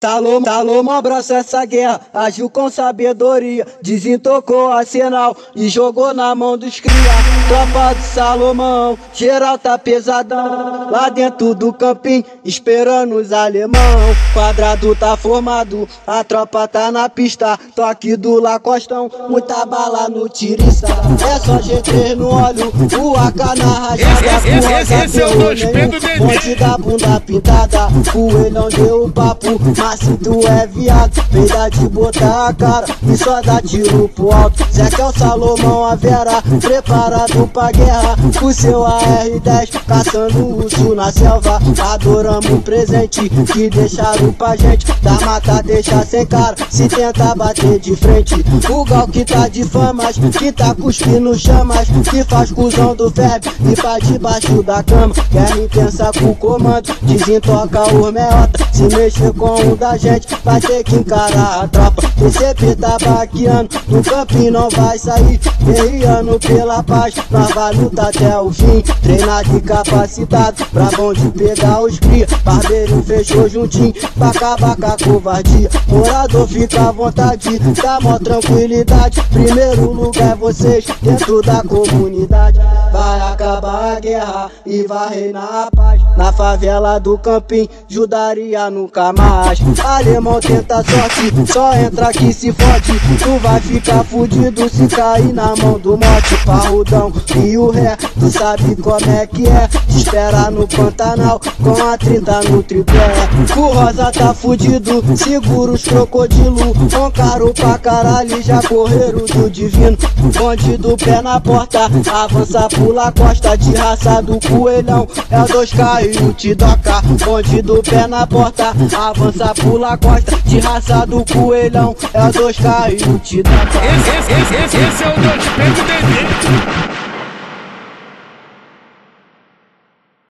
Salomão, Salomão abraçou essa guerra, agiu com sabedoria, desentocou arsenal e jogou na mão dos cria. Tropa do Salomão, geral tá pesadão, lá dentro do campinho, esperando os alemão. Quadrado tá formado, a tropa tá na pista, toque do Lacostão, muita bala no tirista. É só G3 no óleo, o AK na rajada, esse, esse, esse, esse é o Dois Pedro Monte da bunda pintada, coelhão deu o papo, se tu é viado, peida de botar a cara e só dá tiro pro alto. Que é o Salomão, a Vera, preparado pra guerra, com seu AR-10, caçando urso na selva. Adoramos o presente que deixaram pra gente, da mata deixa sem cara, se tenta bater de frente. O gal que tá de famas, que tá cuspindo chamas, que faz cuzão do febre e pra debaixo da cama. Guerra intensa com o comando, desentoca os meota, se mexer com o da gente vai ter que encarar a tropa. PCP tá baqueando, no campinho não vai sair. Guerreando pela paz, nós vai lutar até o fim. Treinado e capacitado, pra bom de pegar os cria. Barbeiro fechou juntinho, pra acabar com a covardia. Morador fica à vontade, dá mó tranquilidade. Primeiro lugar é vocês, dentro da comunidade. Vai acabar a guerra e vai reinar a paz. Na favela do campinho, judaria nunca mais alemão tenta sorte, só entra que se fode. Tu vai ficar fudido se cair na mão do mote. Parrudão e o ré, tu sabe como é que é. Te espera no Pantanal com a 30 no tripé. O rosa tá fudido, segura os crocodilo. Com caro pra caralho, já correram do divino. Bonde do pé na porta, avança, pula costa de raça do coelhão. É dois caiu, te doca. Bonde do pé na porta, avança, pula costa de raça do coelhão. É dois caiu, te dá esse, esse, esse, esse é o dois Pedro Dedê.